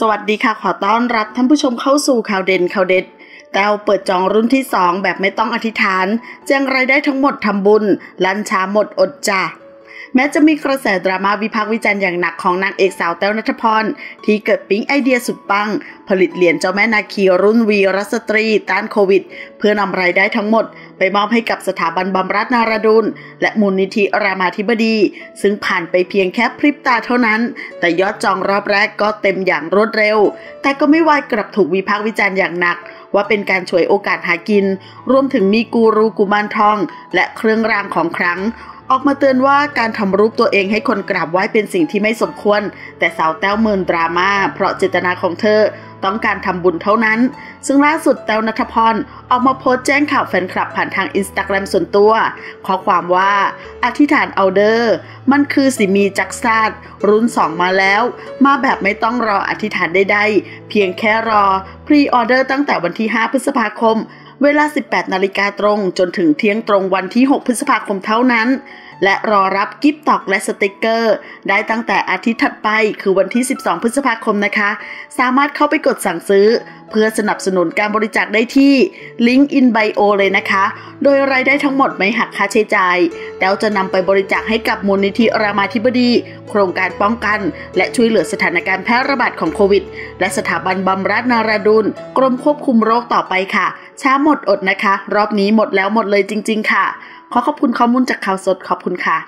สวัสดีค่ะ ขอต้อนรับท่านผู้ชมเข้าสู่ข่าวเด่นข่าวเด็ด แต้วเปิดจองรุ่นที่ 2 แบบไม่ต้องอธิษฐาน แจ้งรายได้ทั้งหมดทำบุญ ลันชาหมดอดจ้ะ แม้จะมีกระแสดราม่าวิพากษ์วิจารณ์อย่างหนักของนางเอกสาวแต้วนัทพร ที่เกิดปิ๊งไอเดียสุดปัง ผลิตเหรียญเจ้าแม่นาคีรุ่นวีรสตรี ต้านโควิด เพื่อนำรายได้ทั้งหมด ไปมอบให้กับสถาบันบำรัดนารดุลและมูลนิธิรามาธิบดี ซึ่งผ่านไปเพียงแค่พริบตาเท่านั้น แต่ยอดจองรอบแรกก็เต็มอย่างรวดเร็ว แต่ก็ไม่วายกลับถูกวิพากษ์วิจารณ์อย่างหนักว่าเป็นการฉวยโอกาสหากิน รวมถึงมีกูรูกุมารทอง และเครื่องรางของครั้ง ออกมาเตือนว่าการทำรูปตัวเองให้คนกราบไหว้เป็นสิ่งที่ไม่สมควร แต่สาวแต้วเมินดราม่าเพราะเจตนาของเธอต้องการทำบุญเท่านั้น ซึ่งล่าสุดแต้วนัทพรออกมาโพสต์แจ้งข่าวแฟนคลับผ่านทางอินสตาแกรมส่วนตัว ข้อความว่า อธิษฐานเอาเด้อ มันคือสิมีจักซาดรุ่น2มาแล้ว มาแบบไม่ต้องรออธิษฐานใดๆเพียงแค่รอ pre-order ตั้งแต่วันที่ 5 พฤษภาคม เวลา 18 นาฬิกาตรงจนถึงเที่ยงตรงวันที่ 6 พฤษภาคมเท่านั้น และรอรับ Griptok และสติกเกอร์ ได้ตั้งแต่อาทิตย์ถัดไปคือวันที่ 12 พฤษภาคมนะคะ สามารถเข้าไปกดสั่งซื้อ เพื่อสนับสนุนการบริจาคได้ที่ลิงก์อินไบโอเลยนะคะ โดยรายได้ทั้งหมดไม่หักค่าใช้จ่ายแล้วจะนำไปบริจาคให้กับมูลนิธิรามาธิบดี โครงการป้องกัน และช่วยเหลือสถานการณ์แพร่ระบาดของโควิด และสถาบันบำราศนาราดุลกรมควบคุมโรคต่อไปค่ะ ช้าหมดอดนะคะ รอบนี้หมดแล้วหมดเลยจริง ๆ ค่ะ ขอขอบคุณข้อมูลจากข่าวสดขอบคุณค่ะ